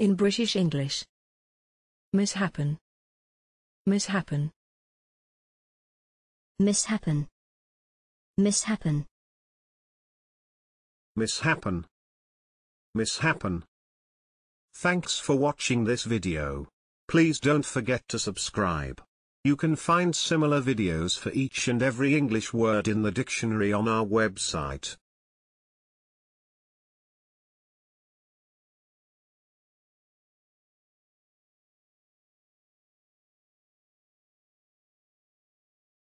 In British English. Mishappen. Mishappen. Mishappen. Mishappen. Mishappen. Mishappen. Thanks for watching this video. Please don't forget to subscribe. You can find similar videos for each and every English word in the dictionary on our website.